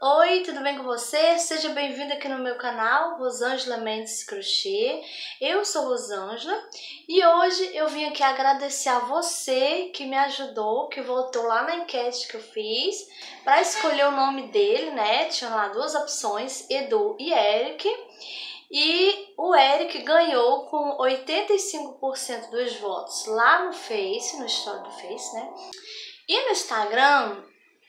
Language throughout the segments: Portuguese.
Oi, tudo bem com você? Seja bem-vindo aqui no meu canal, Rosângela Mendes Crochê. Eu sou Rosângela e hoje eu vim aqui agradecer a você que me ajudou, que votou lá na enquete que eu fiz para escolher o nome dele, né? Tinha lá duas opções, Edu e Eric. E o Eric ganhou com 85% dos votos lá no Face, no story do Face, né? E no Instagram,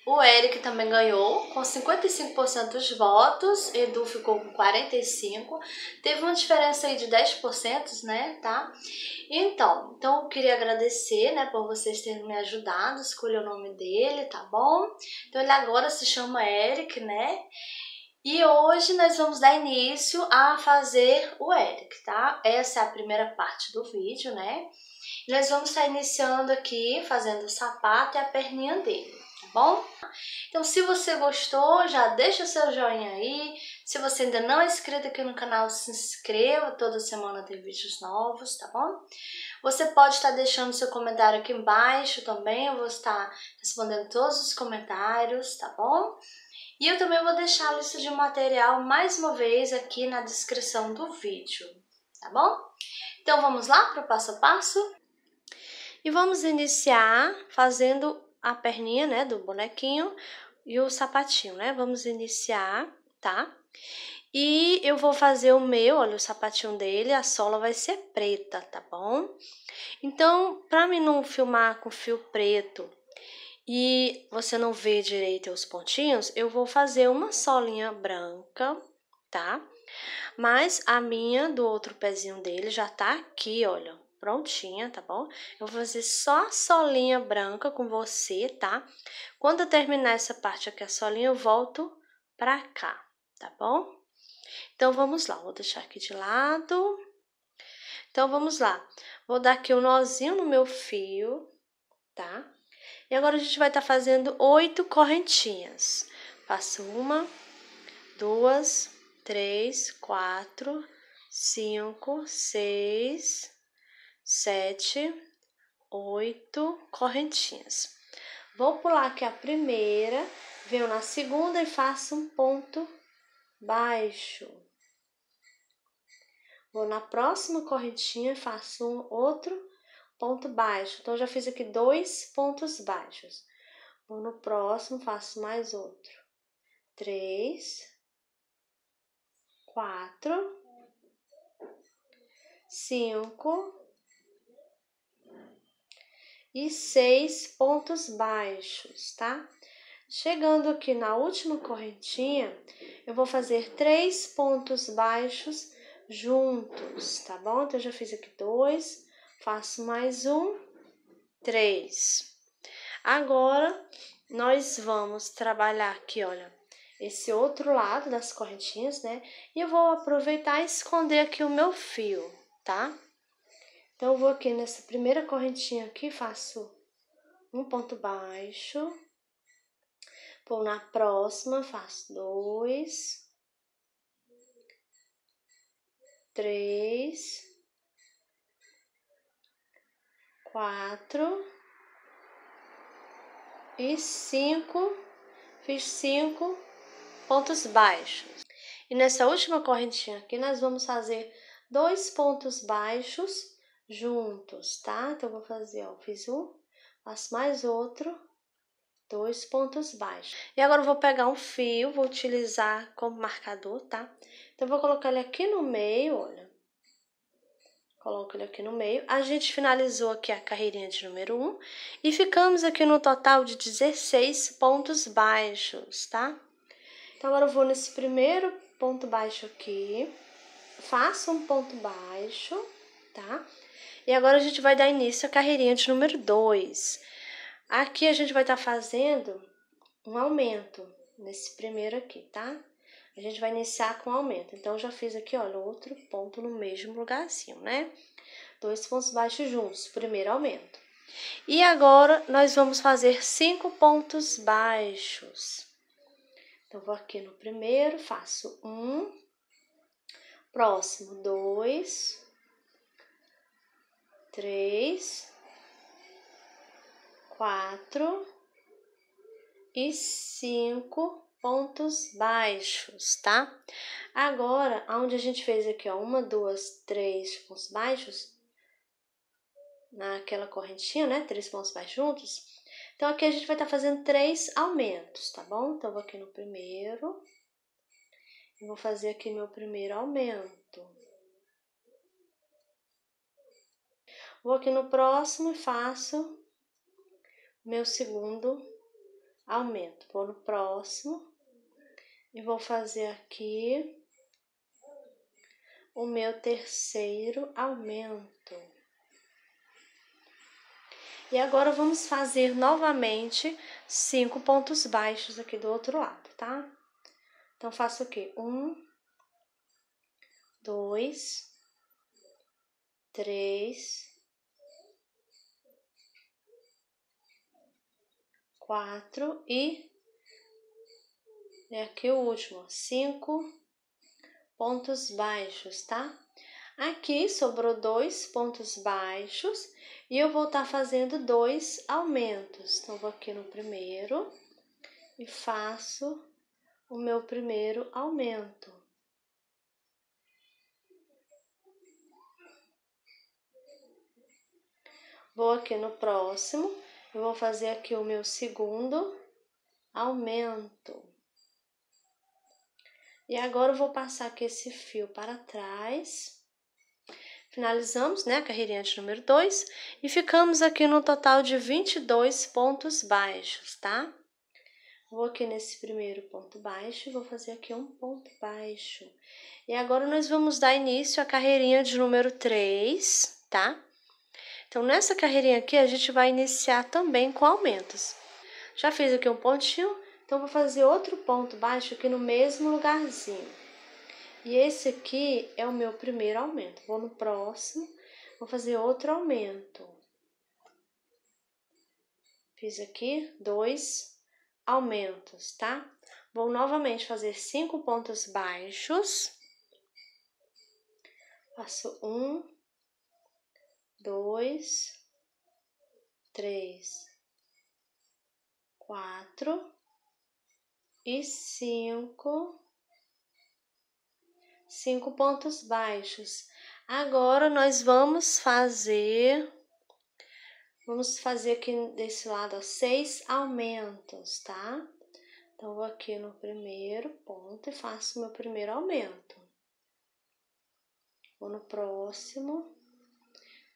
o Eric também ganhou com 55% dos votos, Edu ficou com 45%, teve uma diferença aí de 10%, né, tá? Então, então eu queria agradecer, né, por vocês terem me ajudado, escolher o nome dele, tá bom? Então ele agora se chama Eric, né? E hoje nós vamos dar início a fazer o Eric, tá? Essa é a primeira parte do vídeo, né? Nós vamos estar iniciando aqui fazendo o sapato e a perninha dele bom? Então, se você gostou, já deixa o seu joinha aí. Se você ainda não é inscrito aqui no canal, se inscreva. Toda semana tem vídeos novos, tá bom? Você pode estar deixando seu comentário aqui embaixo também. Eu vou estar respondendo todos os comentários, tá bom? E eu também vou deixar a lista de material mais uma vez aqui na descrição do vídeo, tá bom? Então vamos lá para o passo a passo? E vamos iniciar fazendo a perninha, né, do bonequinho e o sapatinho, né? Vamos iniciar, tá? E eu vou fazer o meu, olha, o sapatinho dele, a sola vai ser preta, tá bom? Então, para mim não filmar com fio preto e você não ver direito os pontinhos, eu vou fazer uma solinha branca, tá? Mas a minha do outro pezinho dele já tá aqui, olha, prontinha, tá bom? Eu vou fazer só a solinha branca com você, tá? Quando eu terminar essa parte aqui, a solinha, eu volto pra cá, tá bom? Então, vamos lá, vou deixar aqui de lado. Então, vamos lá. Vou dar aqui um nozinho no meu fio, tá? E agora a gente vai estar tá fazendo oito correntinhas. Faço uma, duas, três, quatro, cinco, seis, sete, oito correntinhas. Vou pular aqui a primeira, venho na segunda e faço um ponto baixo. Vou na próxima correntinha e faço um outro ponto baixo. Então, já fiz aqui dois pontos baixos. Vou no próximo, faço mais outro. Três, quatro, cinco, e seis pontos baixos, tá? Chegando aqui na última correntinha, eu vou fazer três pontos baixos juntos, tá bom? Então, eu já fiz aqui dois, faço mais um, três. Agora, nós vamos trabalhar aqui, olha, esse outro lado das correntinhas, né? E eu vou aproveitar e esconder aqui o meu fio, tá? Então, eu vou aqui nessa primeira correntinha aqui, faço um ponto baixo. Vou na próxima, faço dois, três, quatro e cinco. Fiz cinco pontos baixos. E nessa última correntinha aqui, nós vamos fazer dois pontos baixos juntos, tá? Então, vou fazer, ó, fiz um, faço mais outro, dois pontos baixos. E agora eu vou pegar um fio, vou utilizar como marcador, tá? Então, vou colocar ele aqui no meio, olha. Coloco ele aqui no meio. A gente finalizou aqui a carreirinha de número 1 e ficamos aqui no total de 16 pontos baixos, tá? Então, agora eu vou nesse primeiro ponto baixo aqui, faço um ponto baixo, tá? E agora a gente vai dar início à carreirinha de número 2. Aqui a gente vai estar tá fazendo um aumento nesse primeiro aqui, tá? A gente vai iniciar com aumento. Então, já fiz aqui, olha, outro ponto no mesmo lugarzinho, né? Dois pontos baixos juntos, primeiro aumento. E agora, nós vamos fazer cinco pontos baixos. Então, vou aqui no primeiro, faço um, próximo, dois, três, quatro e cinco pontos baixos, tá? Agora, aonde a gente fez aqui, ó, uma, duas, três pontos baixos, naquela correntinha, né? Três pontos baixos juntos. Então, aqui a gente vai estar tá fazendo três aumentos, tá bom? Então, vou aqui no primeiro. Vou fazer aqui meu primeiro aumento. Vou aqui no próximo e faço meu segundo aumento. Vou no próximo e vou fazer aqui o meu terceiro aumento. E agora vamos fazer novamente cinco pontos baixos aqui do outro lado, tá? Então, faço aqui um, dois, três, quatro e é aqui o último, cinco pontos baixos, tá? Aqui sobrou dois pontos baixos e eu vou estar tá fazendo dois aumentos. Então, vou aqui no primeiro e faço o meu primeiro aumento. Vou aqui no próximo, eu vou fazer aqui o meu segundo aumento. E agora eu vou passar aqui esse fio para trás. Finalizamos, né, a carreirinha de número 2 e ficamos aqui no total de 22 pontos baixos, tá? Vou aqui nesse primeiro ponto baixo, vou fazer aqui um ponto baixo. E agora nós vamos dar início à carreirinha de número 3, tá? Então, nessa carreirinha aqui, a gente vai iniciar também com aumentos. Já fiz aqui um pontinho, então vou fazer outro ponto baixo aqui no mesmo lugarzinho. E esse aqui é o meu primeiro aumento. Vou no próximo, vou fazer outro aumento. Fiz aqui dois aumentos, tá? Vou novamente fazer cinco pontos baixos. Faço um, dois, três, quatro e cinco. Cinco pontos baixos. Agora nós vamos fazer Vamos fazer aqui desse lado ó, seis aumentos, tá? Então, vou aqui no primeiro ponto e faço meu primeiro aumento. Vou no próximo,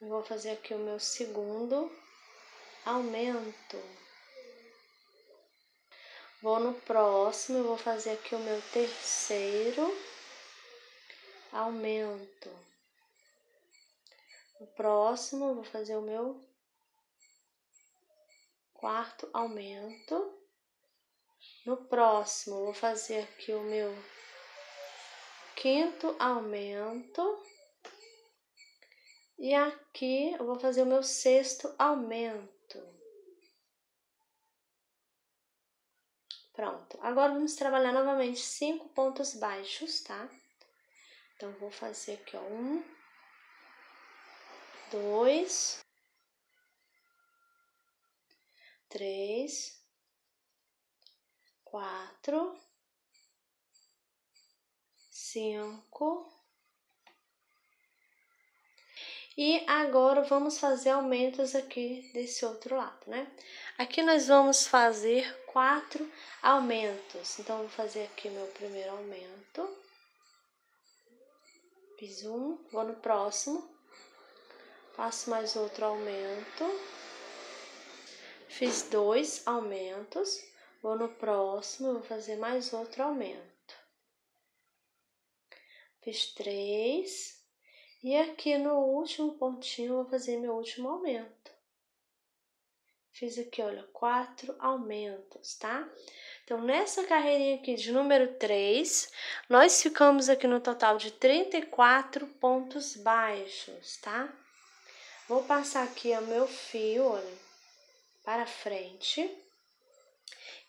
vou fazer aqui o meu segundo aumento. Vou no próximo, eu vou fazer aqui o meu terceiro aumento. No próximo, eu vou fazer o meu quarto aumento. No próximo, vou fazer aqui o meu quinto aumento. E aqui eu vou fazer o meu sexto aumento. Pronto. Agora vamos trabalhar novamente cinco pontos baixos, tá? Então, vou fazer aqui, ó, um, dois, três, quatro, cinco. E agora vamos fazer aumentos aqui desse outro lado, né? Aqui nós vamos fazer quatro aumentos. Então, vou fazer aqui meu primeiro aumento. Fiz um, vou no próximo. Faço mais outro aumento. Fiz dois aumentos, vou no próximo, vou fazer mais outro aumento. Fiz três, e aqui no último pontinho, vou fazer meu último aumento. Fiz aqui, olha, quatro aumentos, tá? Então, nessa carreirinha aqui de número 3, nós ficamos aqui no total de 34 pontos baixos, tá? Vou passar aqui o meu fio, olha, para frente.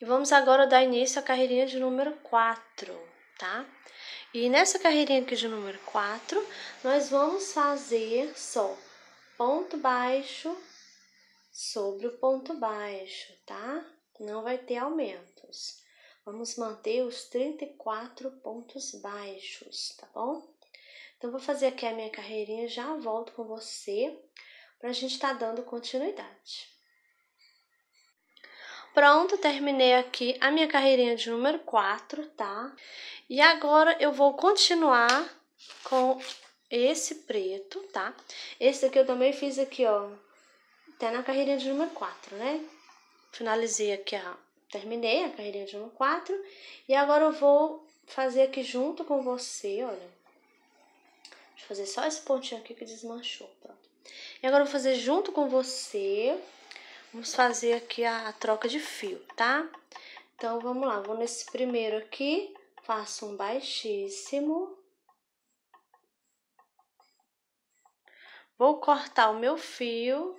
E vamos agora dar início à carreirinha de número 4, tá? E nessa carreirinha aqui de número 4, nós vamos fazer só ponto baixo sobre o ponto baixo, tá? Não vai ter aumentos. vamos manter os 34 pontos baixos, tá bom? Então, vou fazer aqui a minha carreirinha, já volto com você para a gente estar tá dando continuidade. Pronto, terminei aqui a minha carreirinha de número 4, tá? E agora eu vou continuar com esse preto, tá? Esse daqui eu também fiz aqui, ó, até na carreirinha de número 4, né? Finalizei aqui, ó, terminei a carreirinha de número 4. E agora eu vou fazer aqui junto com você, olha. Deixa eu fazer só esse pontinho aqui que desmanchou, pronto. E agora eu vou fazer junto com você, vamos fazer aqui a, a troca de fio, tá? Então, vamos lá, vou nesse primeiro aqui, faço um baixíssimo. Vou cortar o meu fio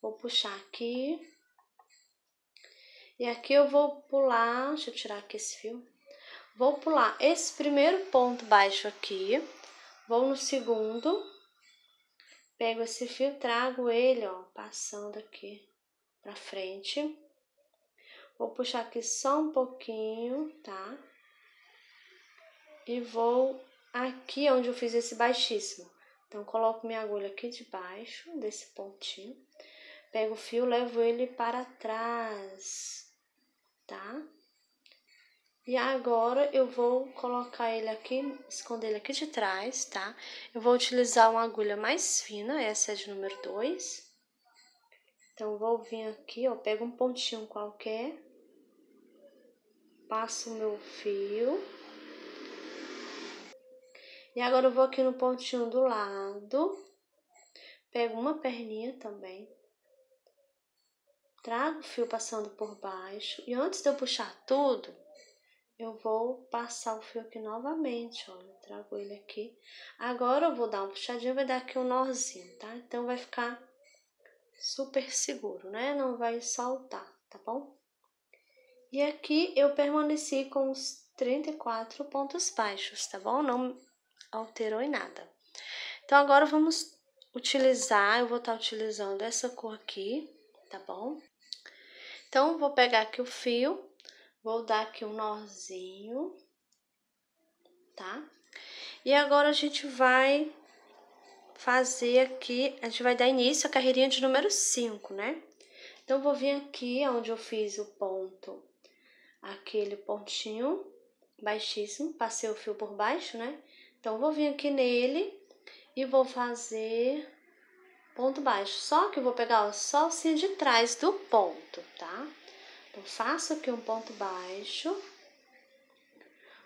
Vou puxar aqui. E aqui eu vou pular, deixa eu tirar aqui esse fio. Vou pular esse primeiro ponto baixo aqui. Vou no segundo. Pego esse fio, trago ele, ó, passando aqui pra frente. Vou puxar aqui só um pouquinho, tá? E vou aqui onde eu fiz esse baixíssimo. Então, coloco minha agulha aqui debaixo desse pontinho. Pego o fio, levo ele para trás, tá? E agora eu vou colocar ele aqui, esconder ele aqui de trás, tá? Eu vou utilizar uma agulha mais fina, essa é de número 2. Então, vou vir aqui, ó, pego um pontinho qualquer, passo o meu fio. E agora eu vou aqui no pontinho do lado, pego uma perninha também, trago o fio passando por baixo e antes de eu puxar tudo, eu vou passar o fio aqui novamente, olha, trago ele aqui. Agora eu vou dar uma puxadinha, vai dar aqui um nozinho, tá? Então vai ficar super seguro, né? Não vai soltar, tá bom? E aqui eu permaneci com os 34 pontos baixos, tá bom? Não alterou em nada. Então agora vamos utilizar, eu vou estar utilizando essa cor aqui, tá bom? Então, vou pegar aqui o fio, vou dar aqui um nozinho, tá? E agora a gente vai fazer aqui, a gente vai dar início à carreirinha de número 5, né? Então, vou vir aqui onde eu fiz o ponto, aquele pontinho baixíssimo, passei o fio por baixo, né? Então, vou vir aqui nele e vou fazer ponto baixo. Só que eu vou pegar ó, só o de trás do ponto, tá? Então, faço aqui um ponto baixo.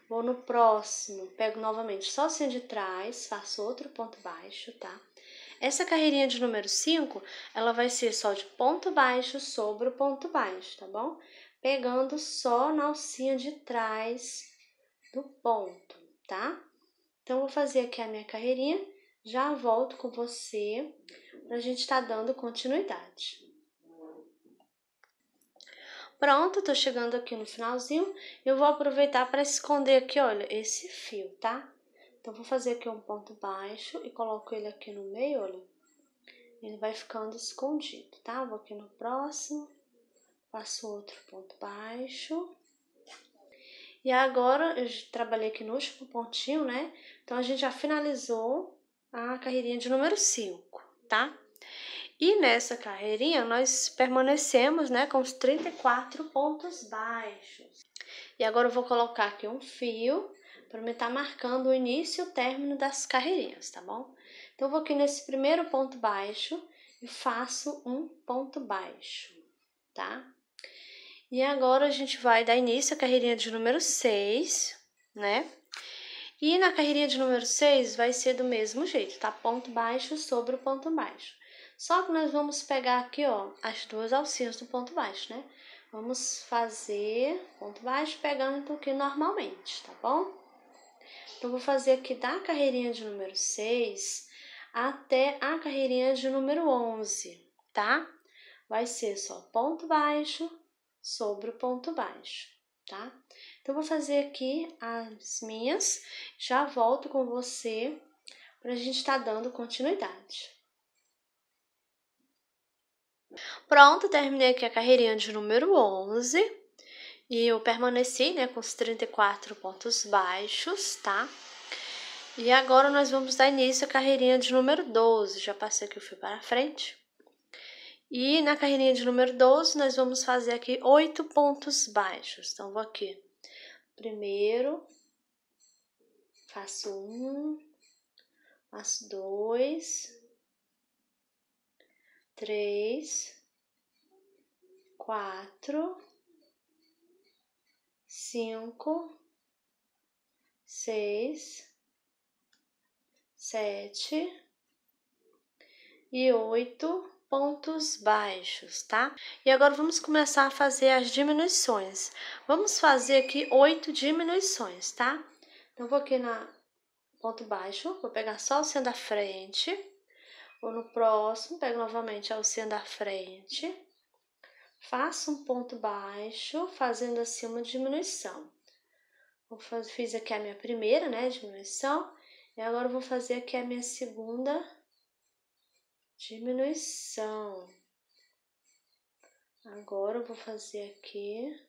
Vou no próximo, pego novamente só o de trás, faço outro ponto baixo, tá? Essa carreirinha de número 5, ela vai ser só de ponto baixo sobre o ponto baixo, tá bom? Pegando só na alcinha de trás do ponto, tá? Então, vou fazer aqui a minha carreirinha, já volto com você para a gente estar tá dando continuidade. Pronto, tô chegando aqui no finalzinho. Eu vou aproveitar para esconder aqui, olha, esse fio, tá? Então, vou fazer aqui um ponto baixo e coloco ele aqui no meio, olha. Ele vai ficando escondido, tá? Vou aqui no próximo, faço outro ponto baixo. E agora, eu trabalhei aqui no último pontinho, né? Então, a gente já finalizou a carreirinha de número 5, tá? E nessa carreirinha nós permanecemos né, com os 34 pontos baixos. E agora eu vou colocar aqui um fio para me estar tá marcando o início e o término das carreirinhas, tá bom? Então, eu vou aqui nesse primeiro ponto baixo e faço um ponto baixo, tá? E agora a gente vai dar início à carreirinha de número 6, né? E na carreirinha de número 6 vai ser do mesmo jeito, tá? Ponto baixo sobre o ponto baixo. Só que nós vamos pegar aqui, ó, as duas alcinhas do ponto baixo, né? Vamos fazer ponto baixo pegando aqui normalmente, tá bom? Então, vou fazer aqui da carreirinha de número 6 até a carreirinha de número 11, tá? Vai ser só ponto baixo sobre o ponto baixo, tá? Então, vou fazer aqui as minhas, já volto com você para a gente estar tá dando continuidade. Pronto, terminei aqui a carreirinha de número 11. E eu permaneci, né, com os 34 pontos baixos, tá? E agora nós vamos dar início à carreirinha de número 12. Já passei aqui o fio para frente. E na carreirinha de número 12, nós vamos fazer aqui oito pontos baixos. Então, vou aqui. Primeiro, faço um, faço dois, três, quatro, cinco, seis, sete e oito pontos baixos, tá? E agora vamos começar a fazer as diminuições. Vamos fazer aqui oito diminuições, tá? Então, vou aqui na ponto baixo, vou pegar só o alcinha da frente, vou no próximo, pego novamente a alcinha da frente, faço um ponto baixo, fazendo assim uma diminuição. Fazer, fiz aqui a minha primeira, né, diminuição, e agora vou fazer aqui a minha segunda diminuição. Agora eu vou fazer aqui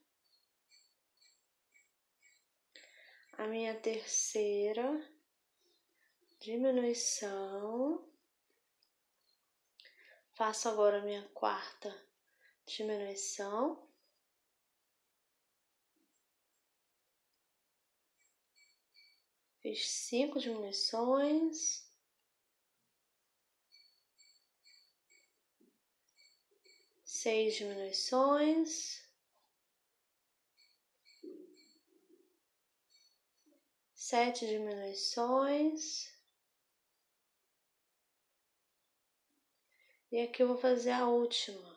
a minha terceira diminuição. Faço agora minha quarta diminuição. Fiz cinco diminuições. Seis diminuições. Sete diminuições. E aqui eu vou fazer a última.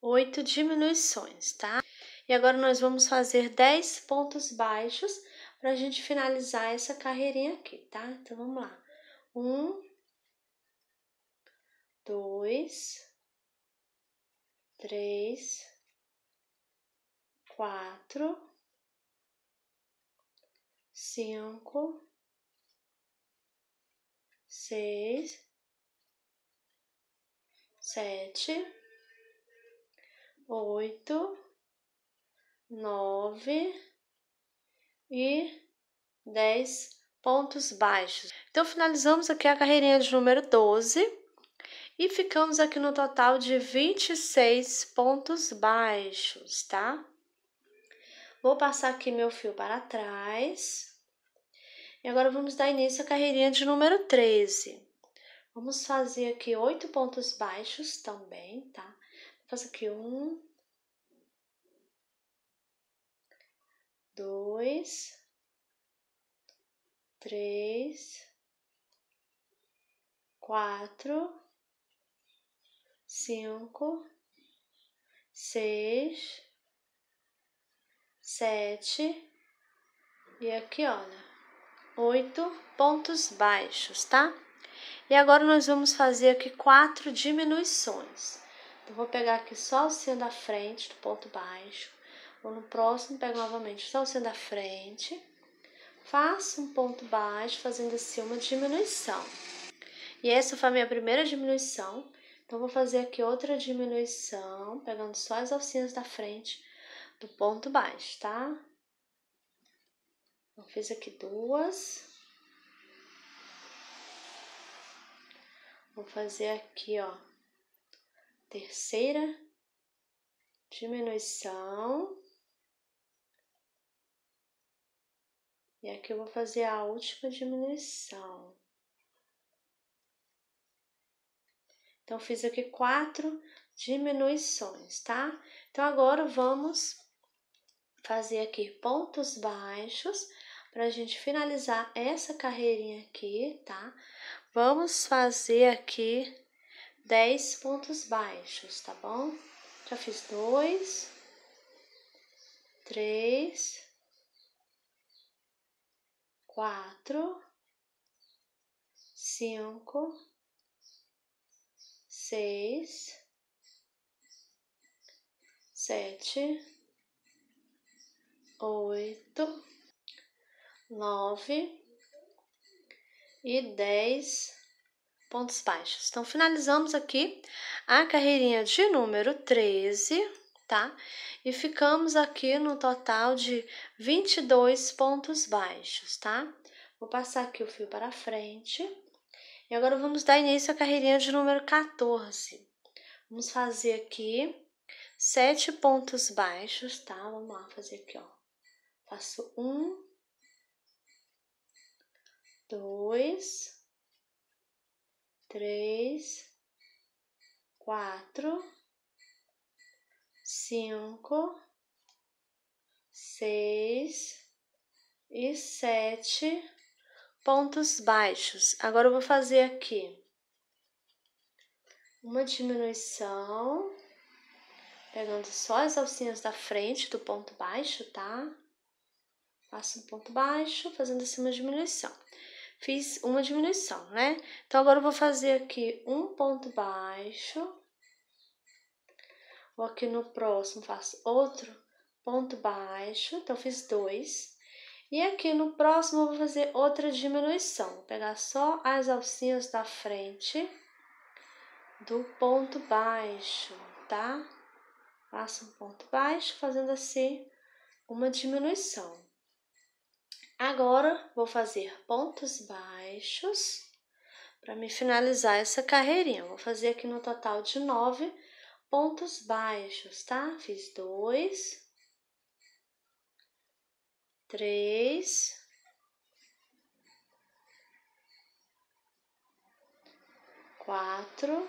Oito diminuições, tá? E agora nós vamos fazer dez pontos baixos para a gente finalizar essa carreirinha aqui, tá? Então vamos lá. Um, dois, três, quatro, cinco, seis, sete, oito, nove e 10 pontos baixos. Então, finalizamos aqui a carreirinha de número 12 e ficamos aqui no total de 26 pontos baixos, tá? Vou passar aqui meu fio para trás. E agora vamos dar início à carreirinha de número 13. Vamos fazer aqui oito pontos baixos também, tá? Faço aqui um, dois, três, quatro, cinco, seis, sete e aqui, olha, oito pontos baixos, tá? E agora nós vamos fazer aqui quatro diminuições. Então, vou pegar aqui só o sino da frente do ponto baixo Vou no próximo, pego novamente só o centro da frente, faço um ponto baixo, fazendo assim uma diminuição. E essa foi a minha primeira diminuição. Então, vou fazer aqui outra diminuição, pegando só as alcinhas da frente do ponto baixo, tá? Então, fiz aqui duas. Vou fazer aqui, ó, terceira diminuição. E aqui eu vou fazer a última diminuição. Então, fiz aqui quatro diminuições, tá? Então, agora vamos fazer aqui pontos baixos para a gente finalizar essa carreirinha aqui, tá? Vamos fazer aqui 10 pontos baixos, tá bom? Já fiz dois, três, quatro, cinco, seis, sete, oito, nove e dez pontos baixos. Então, finalizamos aqui a carreirinha de número 13, tá? E ficamos aqui no total de 22 pontos baixos, tá? Vou passar aqui o fio para frente. E agora vamos dar início à carreirinha de número 14. Vamos fazer aqui sete pontos baixos, tá? Vamos lá fazer aqui, ó. Faço um, dois, três, quatro, cinco, seis e sete pontos baixos. Agora eu vou fazer aqui uma diminuição, pegando só as alcinhas da frente do ponto baixo, tá? Faço um ponto baixo, fazendo assim uma diminuição fiz uma diminuição, né? Então, agora eu vou fazer aqui um ponto baixo. Vou aqui no próximo, faço outro ponto baixo. Então, fiz dois. E aqui no próximo, eu vou fazer outra diminuição. Vou pegar só as alcinhas da frente do ponto baixo, tá? Faço um ponto baixo, fazendo assim uma diminuição. Agora, vou fazer pontos baixos para me finalizar essa carreirinha. Vou fazer aqui no total de nove pontos baixos, tá? Fiz dois, três, quatro,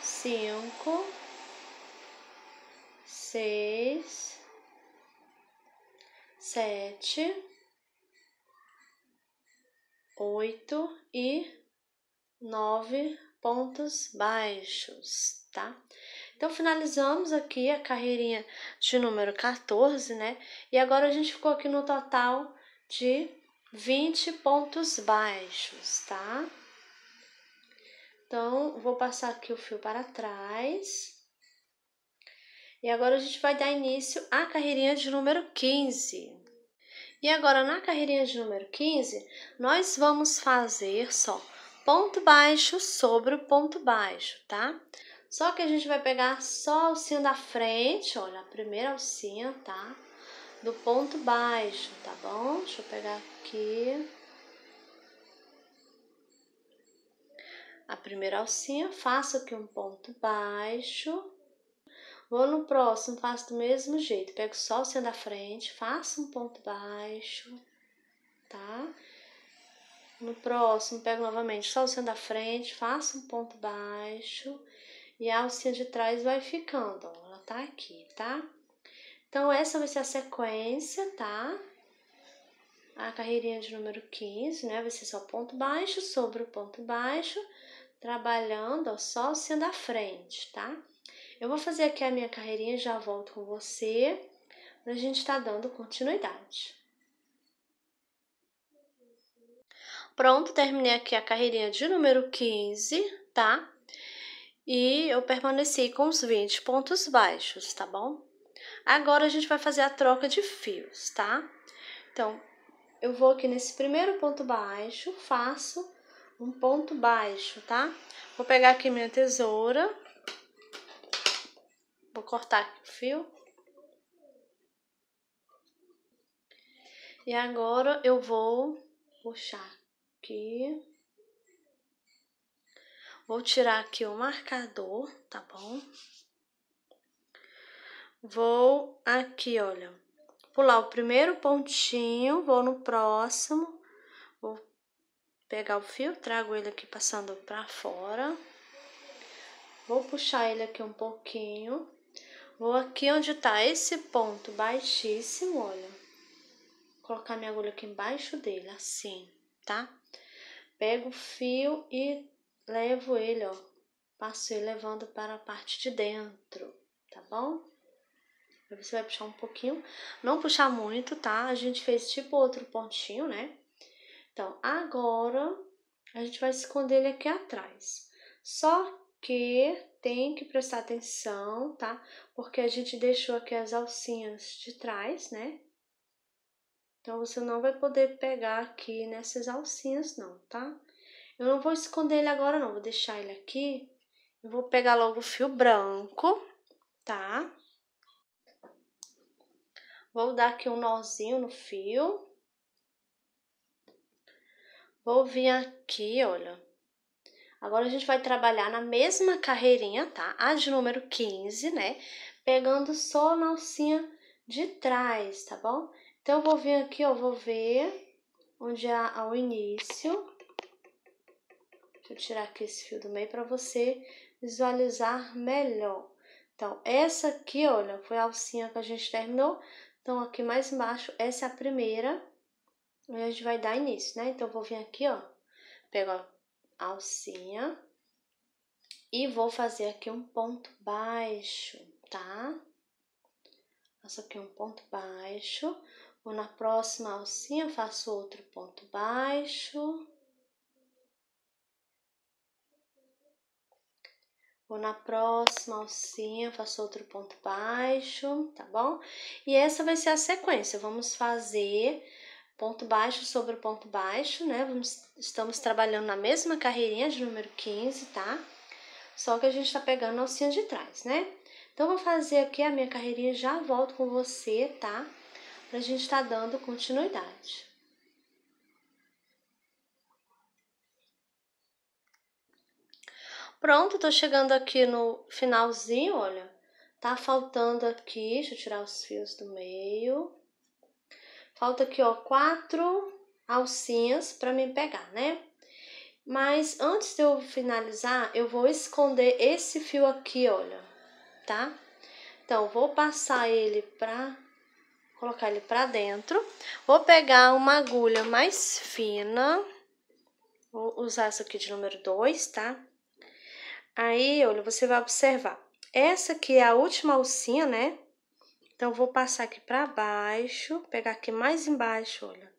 cinco, seis sete, oito e nove pontos baixos, tá? Então, finalizamos aqui a carreirinha de número 14, né? E agora a gente ficou aqui no total de 20 pontos baixos, tá? Então, vou passar aqui o fio para trás. E agora a gente vai dar início à carreirinha de número 15. E agora na carreirinha de número 15, nós vamos fazer só ponto baixo sobre o ponto baixo, tá? Só que a gente vai pegar só a alcinha da frente, olha, a primeira alcinha, tá? Do ponto baixo, tá bom? Deixa eu pegar aqui. A primeira alcinha, faço aqui um ponto baixo Vou no próximo, faço do mesmo jeito. Pego só o centro da frente, faço um ponto baixo, tá? No próximo, pego novamente só o centro da frente, faço um ponto baixo e a alcinha de trás vai ficando, ó, ela tá aqui, tá? Então, essa vai ser a sequência, tá? A carreirinha de número 15, né? Vai ser só ponto baixo sobre o ponto baixo, trabalhando, ó, só a alcinha da frente, tá? Eu vou fazer aqui a minha carreirinha e já volto com você a gente estar tá dando continuidade. Pronto, terminei aqui a carreirinha de número 15, tá? E eu permaneci com os 20 pontos baixos, tá bom? Agora a gente vai fazer a troca de fios, tá? Então, eu vou aqui nesse primeiro ponto baixo, faço um ponto baixo, tá? Vou pegar aqui minha tesoura Vou cortar o fio. E agora eu vou puxar aqui. Vou tirar aqui o marcador, tá bom? Vou aqui, olha, pular o primeiro pontinho, vou no próximo, vou pegar o fio, trago ele aqui passando pra fora. Vou puxar ele aqui um pouquinho. Vou aqui onde tá esse ponto baixíssimo, olha. Colocar minha agulha aqui embaixo dele, assim, tá? Pego o fio e levo ele, ó. Passo ele levando para a parte de dentro, tá bom? Você vai puxar um pouquinho, não puxar muito, tá? A gente fez tipo outro pontinho, né? Então, agora a gente vai esconder ele aqui atrás. Só que tem que prestar atenção, tá? Porque a gente deixou aqui as alcinhas de trás, né? Então, você não vai poder pegar aqui nessas alcinhas, não, tá? Eu não vou esconder ele agora não, vou deixar ele aqui. Eu vou pegar logo o fio branco, tá? Vou dar aqui um nozinho no fio. Vou vir aqui, olha. Agora a gente vai trabalhar na mesma carreirinha, tá? A de número 15, né? Pegando só na alcinha de trás, tá bom? Então, eu vou vir aqui, ó, vou ver onde é o início. Deixa eu tirar aqui esse fio do meio para você visualizar melhor. Então, essa aqui, olha, foi a alcinha que a gente terminou. Então, aqui mais embaixo, essa é a primeira. E a gente vai dar início, né? Então, eu vou vir aqui, ó, pego a alcinha e vou fazer aqui um ponto baixo, tá? Faço aqui um ponto baixo. Vou na próxima alcinha, faço outro ponto baixo. Vou na próxima alcinha, faço outro ponto baixo, tá bom? E essa vai ser a sequência. Vamos fazer ponto baixo sobre ponto baixo, né? Vamos, estamos trabalhando na mesma carreirinha de número 15, tá? Só que a gente tá pegando a alcinha de trás, né? Então, vou fazer aqui a minha carreirinha, já volto com você, tá? Pra gente tá dando continuidade. Pronto, tô chegando aqui no finalzinho, olha. Tá faltando aqui, deixa eu tirar os fios do meio. Falta aqui, ó, quatro alcinhas pra mim pegar, né? Mas antes de eu finalizar, eu vou esconder esse fio aqui, olha, tá? Então, vou passar ele pra colocar ele pra dentro. Vou pegar uma agulha mais fina. Vou usar essa aqui de número 2, tá? Aí, olha, você vai observar. Essa aqui é a última alcinha, né? Então, vou passar aqui pra baixo, pegar aqui mais embaixo, olha.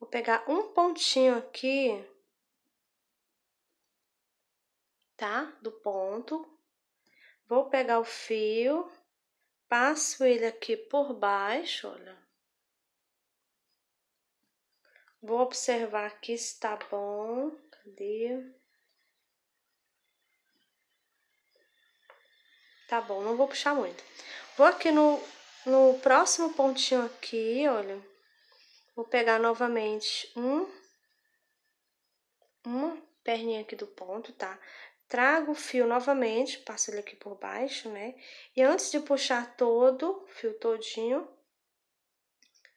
Vou pegar um pontinho aqui, tá? Do ponto. Vou pegar o fio, passo ele aqui por baixo, olha. Vou observar aqui se tá bom. Cadê? Tá bom, não vou puxar muito. Vou aqui no, no próximo pontinho aqui, olha. Vou pegar novamente um, uma perninha aqui do ponto, tá? Trago o fio novamente, passo ele aqui por baixo, né? E antes de puxar todo, o fio todinho,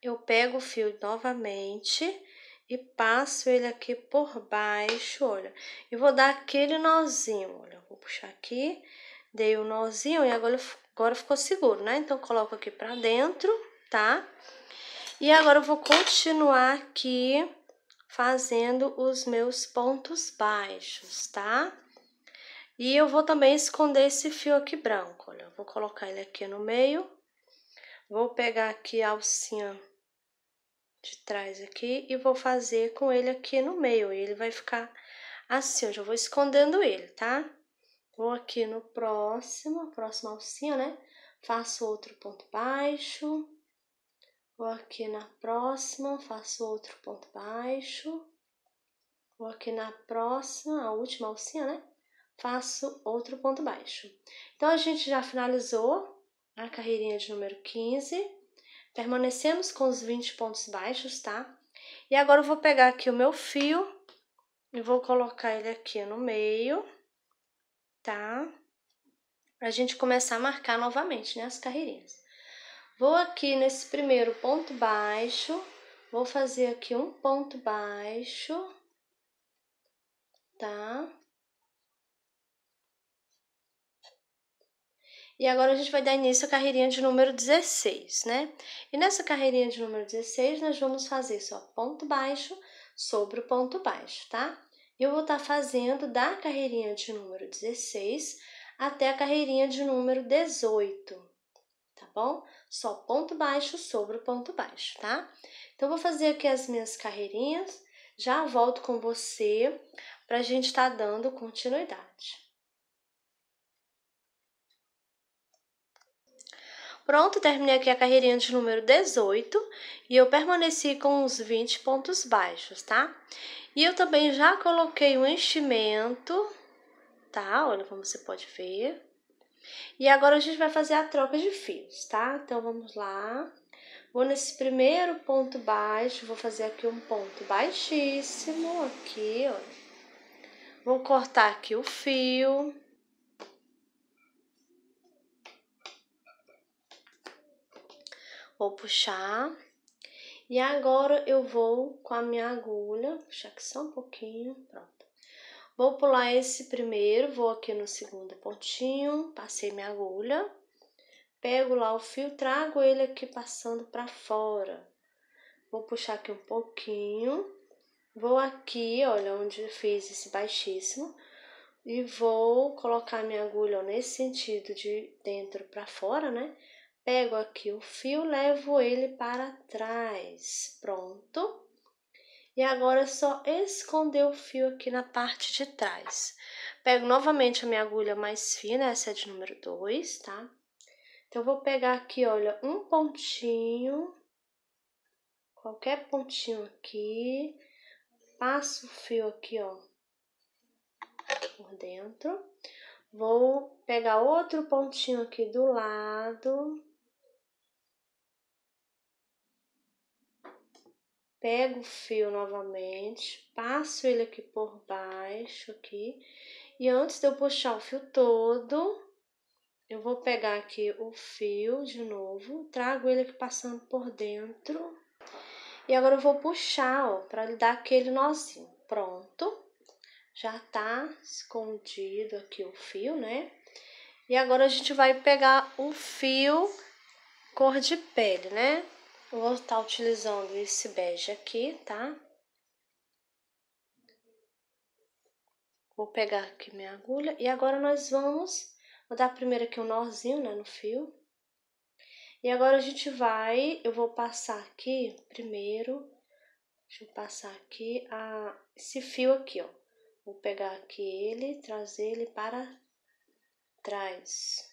eu pego o fio novamente e passo ele aqui por baixo, olha. E vou dar aquele nozinho, olha. Vou puxar aqui Dei o um nozinho e agora, agora ficou seguro, né? Então, coloco aqui pra dentro, tá? E agora eu vou continuar aqui fazendo os meus pontos baixos, tá? E eu vou também esconder esse fio aqui branco, olha. vou colocar ele aqui no meio. Vou pegar aqui a alcinha de trás aqui e vou fazer com ele aqui no meio. E ele vai ficar assim, eu já vou escondendo ele, tá? Vou aqui no próximo, próxima alcinha, né? Faço outro ponto baixo. Vou aqui na próxima, faço outro ponto baixo. Vou aqui na próxima, a última alcinha, né? Faço outro ponto baixo. Então, a gente já finalizou a carreirinha de número 15. Permanecemos com os 20 pontos baixos, tá? E agora eu vou pegar aqui o meu fio e vou colocar ele aqui no meio tá? Pra gente começar a marcar novamente, né, as carreirinhas. Vou aqui nesse primeiro ponto baixo, vou fazer aqui um ponto baixo, tá? E agora a gente vai dar início à carreirinha de número 16, né? E nessa carreirinha de número 16, nós vamos fazer só ponto baixo sobre o ponto baixo, tá? Eu vou estar tá fazendo da carreirinha de número 16 até a carreirinha de número 18, tá bom? Só ponto baixo sobre o ponto baixo, tá? Então, vou fazer aqui as minhas carreirinhas, já volto com você para a gente estar tá dando continuidade. Pronto, terminei aqui a carreirinha de número 18 e eu permaneci com os 20 pontos baixos, tá? E eu também já coloquei o enchimento, tá? Olha como você pode ver. E agora a gente vai fazer a troca de fios, tá? Então, vamos lá. Vou nesse primeiro ponto baixo, vou fazer aqui um ponto baixíssimo, aqui, ó. Vou cortar aqui o fio. Vou puxar. E agora eu vou com a minha agulha, puxar aqui só um pouquinho, pronto. Vou pular esse primeiro, vou aqui no segundo pontinho, passei minha agulha, pego lá o fio, trago ele aqui passando para fora. Vou puxar aqui um pouquinho, vou aqui, olha, onde eu fiz esse baixíssimo, e vou colocar minha agulha nesse sentido de dentro para fora, né? Pego aqui o fio, levo ele para trás. Pronto. E agora é só esconder o fio aqui na parte de trás. Pego novamente a minha agulha mais fina, essa é de número 2, tá? Então, eu vou pegar aqui, olha, um pontinho, qualquer pontinho aqui, passo o fio aqui, ó, por dentro. Vou pegar outro pontinho aqui do lado, pego o fio novamente, passo ele aqui por baixo aqui, e antes de eu puxar o fio todo, eu vou pegar aqui o fio de novo, trago ele aqui passando por dentro, e agora eu vou puxar, ó, para lhe dar aquele nozinho. Pronto, já tá escondido aqui o fio, né? E agora a gente vai pegar o fio cor de pele, né? Vou estar utilizando esse bege aqui, tá? Vou pegar aqui minha agulha e agora nós vamos, vou dar primeiro aqui um nozinho, né, no fio. E agora a gente vai, eu vou passar aqui primeiro, deixa eu passar aqui a, esse fio aqui, ó. Vou pegar aqui ele, trazer ele para trás.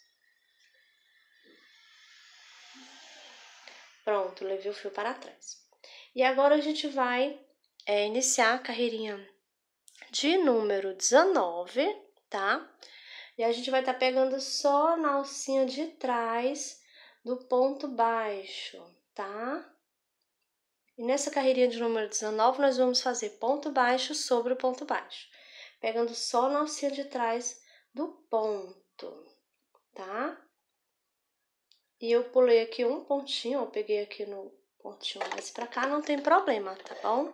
Pronto, levei o fio para trás. E agora a gente vai é, iniciar a carreirinha de número 19, tá? E a gente vai estar tá pegando só na alcinha de trás do ponto baixo, tá? E nessa carreirinha de número 19, nós vamos fazer ponto baixo sobre o ponto baixo, pegando só na alcinha de trás do ponto, tá? E eu pulei aqui um pontinho, eu peguei aqui no pontinho mais pra cá, não tem problema, tá bom?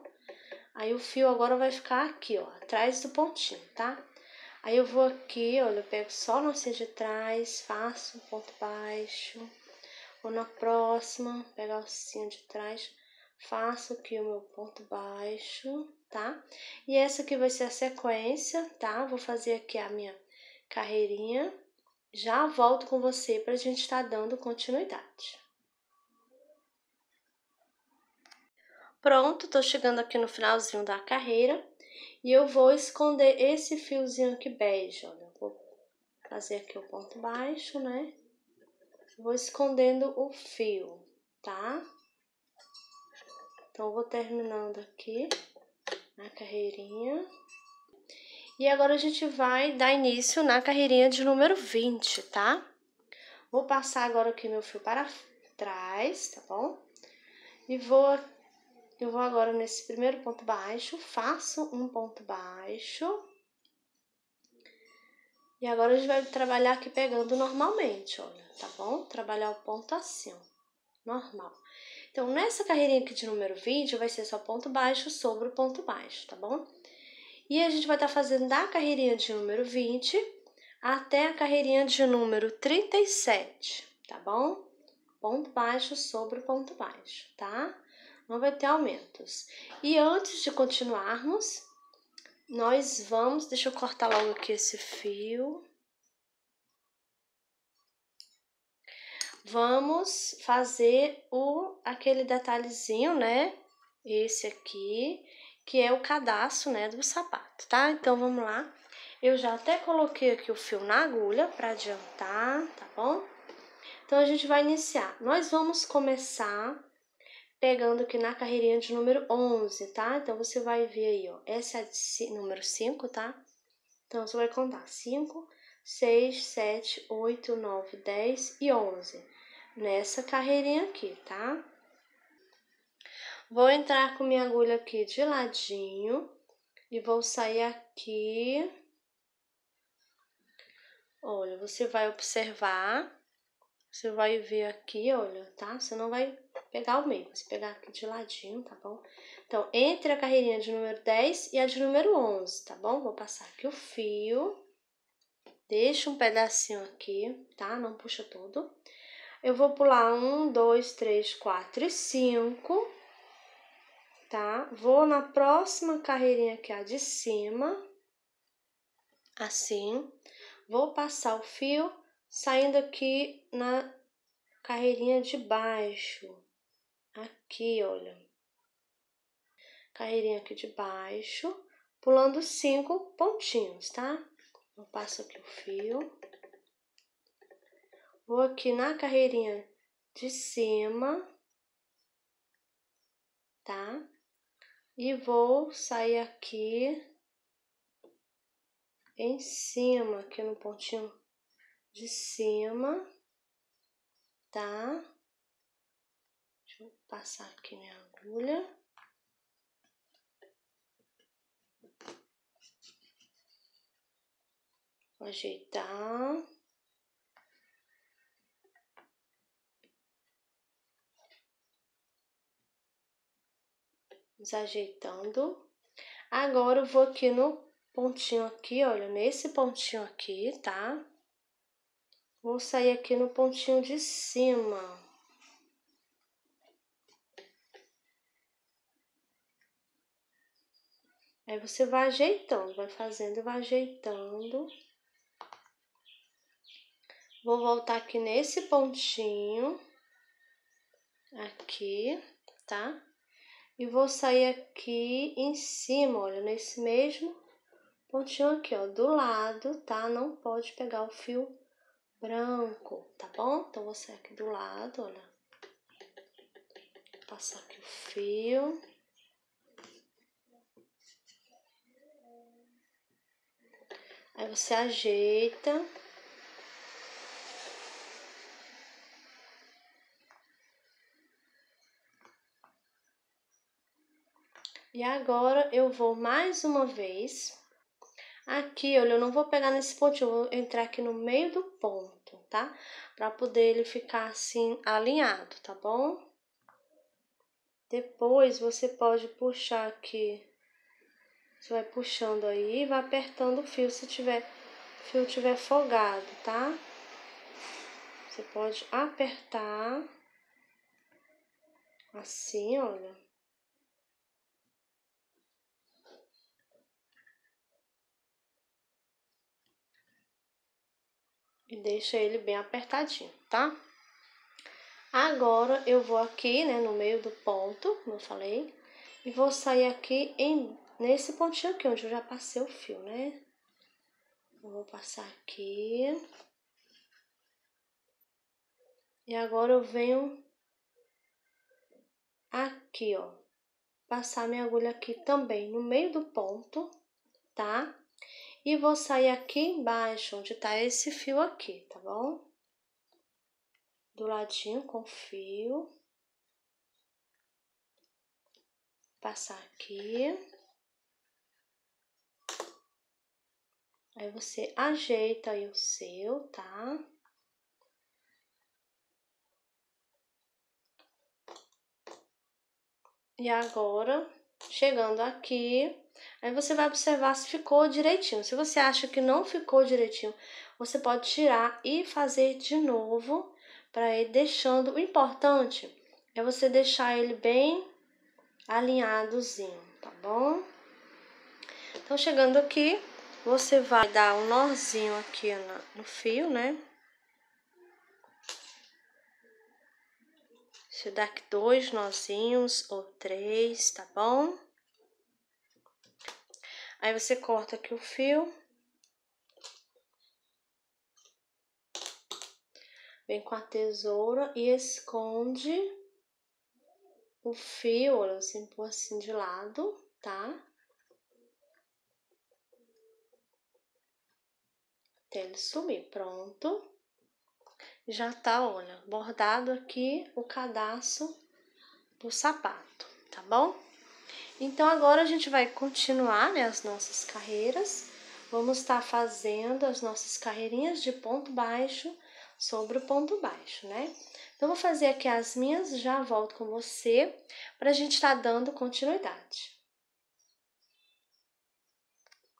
Aí o fio agora vai ficar aqui, ó, atrás do pontinho, tá? Aí eu vou aqui, olha, eu pego só no alcinha de trás, faço um ponto baixo. Vou na próxima, pegar a alcinha de trás, faço aqui o meu ponto baixo, tá? E essa aqui vai ser a sequência, tá? Vou fazer aqui a minha carreirinha já volto com você para a gente estar tá dando continuidade. Pronto, tô chegando aqui no finalzinho da carreira e eu vou esconder esse fiozinho aqui bege, olha, vou fazer aqui o ponto baixo, né? Vou escondendo o fio, tá? Então, vou terminando aqui na carreirinha. E agora a gente vai dar início na carreirinha de número 20, tá? Vou passar agora aqui meu fio para trás, tá bom? E vou, eu vou agora nesse primeiro ponto baixo, faço um ponto baixo. E agora a gente vai trabalhar aqui pegando normalmente, olha, tá bom? Trabalhar o ponto assim, ó, normal. Então, nessa carreirinha aqui de número 20, vai ser só ponto baixo sobre o ponto baixo, tá bom? E a gente vai estar tá fazendo da carreirinha de número 20 até a carreirinha de número 37, tá bom? Ponto baixo sobre ponto baixo, tá? Não vai ter aumentos. E antes de continuarmos, nós vamos... Deixa eu cortar logo aqui esse fio. Vamos fazer o aquele detalhezinho, né? Esse aqui que é o cadastro, né, do sapato, tá? Então, vamos lá. Eu já até coloquei aqui o fio na agulha para adiantar, tá bom? Então, a gente vai iniciar. Nós vamos começar pegando aqui na carreirinha de número 11, tá? Então, você vai ver aí, ó, essa é a número 5, tá? Então, você vai contar 5, 6, 7, 8, 9, 10 e 11 nessa carreirinha aqui, tá? Vou entrar com minha agulha aqui de ladinho e vou sair aqui. Olha, você vai observar, você vai ver aqui, olha, tá? Você não vai pegar o meio, você pegar aqui de ladinho, tá bom? Então, entre a carreirinha de número 10 e a de número 11, tá bom? Vou passar aqui o fio, deixa um pedacinho aqui, tá? Não puxa todo. Eu vou pular um, dois, três, quatro e cinco, tá? Vou na próxima carreirinha que é a de cima, assim. Vou passar o fio saindo aqui na carreirinha de baixo, aqui, olha. Carreirinha aqui de baixo, pulando cinco pontinhos, tá? Eu passo aqui o fio. Vou aqui na carreirinha de cima, tá? E vou sair aqui em cima, aqui no pontinho de cima, tá? Deixa eu passar aqui minha agulha. Ajeitar. Desajeitando. Agora eu vou aqui no pontinho aqui, olha, nesse pontinho aqui, tá? Vou sair aqui no pontinho de cima. Aí você vai ajeitando, vai fazendo vai ajeitando. Vou voltar aqui nesse pontinho, aqui, tá? E vou sair aqui em cima, olha, nesse mesmo pontinho aqui, ó, do lado, tá? Não pode pegar o fio branco, tá bom? Então, vou sair aqui do lado, olha. Passar aqui o fio. Aí você ajeita. E agora eu vou mais uma vez Aqui, olha, eu não vou pegar nesse pontinho, eu vou entrar aqui no meio do ponto, tá? Pra poder ele ficar assim, alinhado, tá bom? Depois, você pode puxar aqui, você vai puxando aí e vai apertando o fio, se tiver, o fio tiver folgado, tá? Você pode apertar, assim, olha. E deixa ele bem apertadinho, tá? Agora eu vou aqui, né, no meio do ponto, como eu falei, e vou sair aqui em nesse pontinho aqui onde eu já passei o fio, né? Vou passar aqui. E agora eu venho aqui, ó, passar minha agulha aqui também no meio do ponto, tá? E vou sair aqui embaixo, onde tá esse fio aqui, tá bom? Do ladinho com fio. Passar aqui. Aí você ajeita aí o seu, tá? E agora, chegando aqui, Aí você vai observar se ficou direitinho. Se você acha que não ficou direitinho, você pode tirar e fazer de novo para ir deixando. O importante é você deixar ele bem alinhadozinho, tá bom? Então, chegando aqui, você vai dar um nozinho aqui no fio, né? Você dá aqui dois nozinhos ou três, tá bom? Aí você corta aqui o fio. Vem com a tesoura e esconde o fio, olha, você empurra assim de lado, tá? Até ele sumir, pronto. Já tá, olha, bordado aqui o cadastro do sapato, tá bom? Então, agora a gente vai continuar, né, as nossas carreiras. Vamos estar fazendo as nossas carreirinhas de ponto baixo sobre o ponto baixo, né? Então, vou fazer aqui as minhas, já volto com você, para a gente estar tá dando continuidade.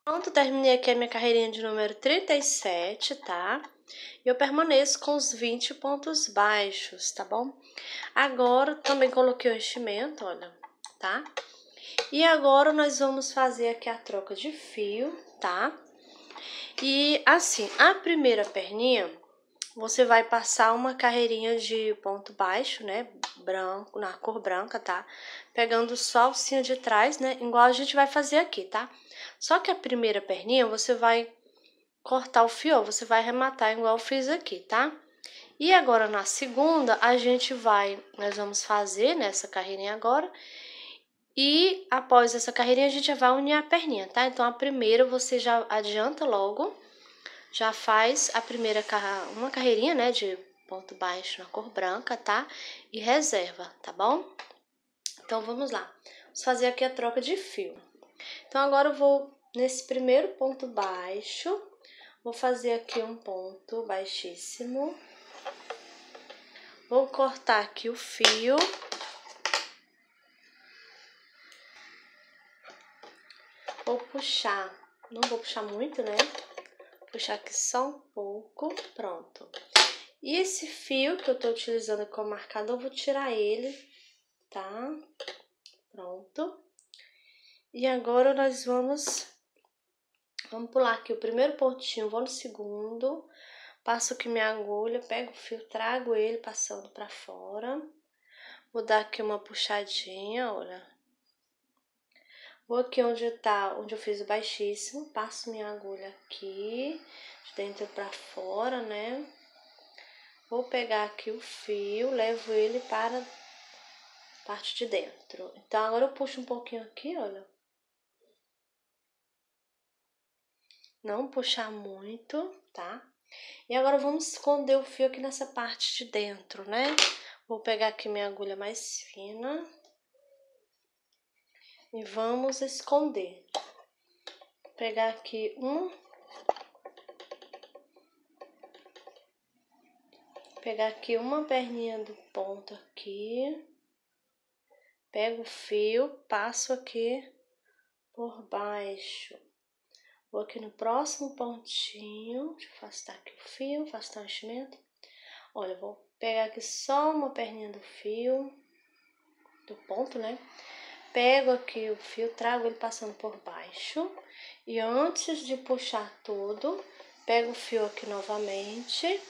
Pronto, terminei aqui a minha carreirinha de número 37, tá? E eu permaneço com os 20 pontos baixos, tá bom? Agora, também coloquei o enchimento, olha, tá? E agora, nós vamos fazer aqui a troca de fio, tá? E assim, a primeira perninha, você vai passar uma carreirinha de ponto baixo, né? Branco, na cor branca, tá? Pegando só a alcinha de trás, né? Igual a gente vai fazer aqui, tá? Só que a primeira perninha, você vai cortar o fio, você vai arrematar igual eu fiz aqui, tá? E agora na segunda, a gente vai, nós vamos fazer nessa carreirinha agora. E após essa carreirinha, a gente já vai unir a perninha, tá? Então, a primeira você já adianta logo, já faz a primeira, uma carreirinha, né, de ponto baixo na cor branca, tá? E reserva, tá bom? Então, vamos lá. Vamos fazer aqui a troca de fio. Então, agora eu vou nesse primeiro ponto baixo, Vou fazer aqui um ponto baixíssimo. Vou cortar aqui o fio. Vou puxar, não vou puxar muito, né? Puxar aqui só um pouco, pronto. E esse fio que eu tô utilizando como marcador, vou tirar ele, tá? Pronto. E agora nós vamos Vamos pular aqui o primeiro pontinho, vou no segundo, passo aqui minha agulha, pego o fio, trago ele passando pra fora. Vou dar aqui uma puxadinha, olha. Vou aqui onde tá, onde eu fiz o baixíssimo, passo minha agulha aqui, de dentro pra fora, né? Vou pegar aqui o fio, levo ele para a parte de dentro. Então, agora eu puxo um pouquinho aqui, olha. não puxar muito, tá? E agora vamos esconder o fio aqui nessa parte de dentro, né? Vou pegar aqui minha agulha mais fina e vamos esconder. Vou pegar aqui um pegar aqui uma perninha do ponto aqui, pego o fio, passo aqui por baixo. Vou aqui no próximo pontinho, deixa eu afastar aqui o fio, afastar o enchimento. Olha, vou pegar aqui só uma perninha do fio, do ponto, né? Pego aqui o fio, trago ele passando por baixo. E antes de puxar tudo, pego o fio aqui novamente,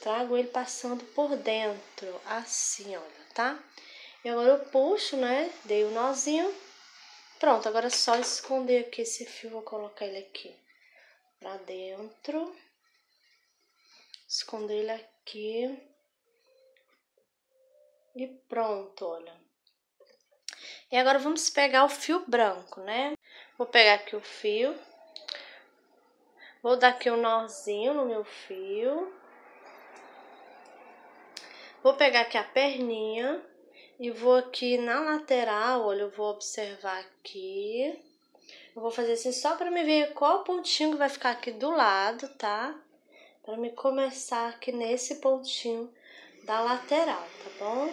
trago ele passando por dentro, assim, olha, tá? E agora eu puxo, né? Dei o um nozinho, Pronto, agora é só esconder aqui esse fio, vou colocar ele aqui pra dentro. Esconder ele aqui. E pronto, olha. E agora vamos pegar o fio branco, né? Vou pegar aqui o fio. Vou dar aqui um nozinho no meu fio. Vou pegar aqui a perninha e vou aqui na lateral, olha, eu vou observar aqui. Eu vou fazer assim só para me ver qual pontinho que vai ficar aqui do lado, tá? Para me começar aqui nesse pontinho da lateral, tá bom?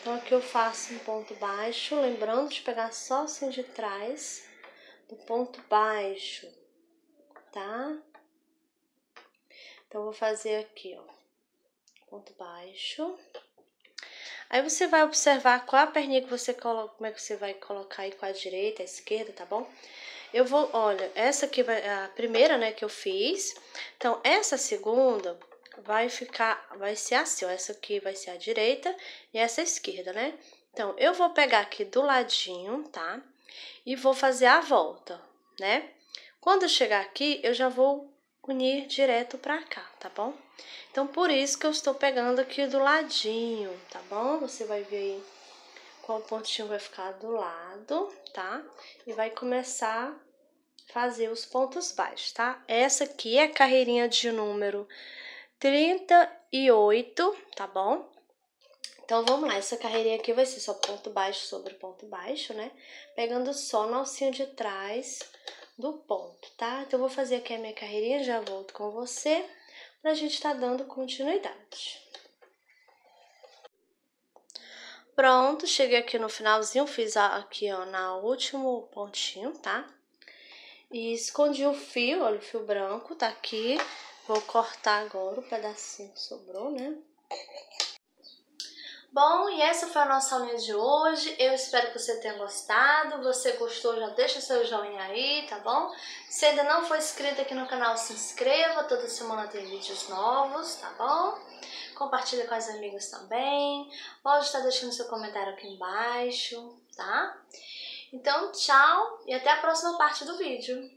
Então aqui eu faço um ponto baixo, lembrando de pegar só assim de trás do ponto baixo, tá? Então vou fazer aqui, ó, ponto baixo. Aí você vai observar qual a perninha que você coloca, como é que você vai colocar aí com a direita, a esquerda, tá bom? Eu vou, olha, essa aqui vai a primeira, né, que eu fiz. Então, essa segunda vai ficar, vai ser assim, ó, essa aqui vai ser a direita e essa a esquerda, né? Então, eu vou pegar aqui do ladinho, tá? E vou fazer a volta, né? Quando chegar aqui, eu já vou unir direto pra cá, tá bom? Então, por isso que eu estou pegando aqui do ladinho, tá bom? Você vai ver aí qual pontinho vai ficar do lado, tá? E vai começar a fazer os pontos baixos, tá? Essa aqui é a carreirinha de número 38, tá bom? Então, vamos lá, essa carreirinha aqui vai ser só ponto baixo sobre ponto baixo, né? Pegando só no alcinho de trás do ponto, tá? Então, eu vou fazer aqui a minha carreirinha, já volto com você, pra gente tá dando continuidade. Pronto, cheguei aqui no finalzinho, fiz aqui, ó, na último pontinho, tá? E escondi o fio, olha o fio branco, tá aqui. Vou cortar agora o pedacinho que sobrou, né? Bom, e essa foi a nossa aulinha de hoje. Eu espero que você tenha gostado. Você gostou, já deixa seu joinha aí, tá bom? Se ainda não for inscrito aqui no canal, se inscreva. Toda semana tem vídeos novos, tá bom? Compartilha com as amigas também. Pode estar deixando seu comentário aqui embaixo, tá? Então, tchau e até a próxima parte do vídeo.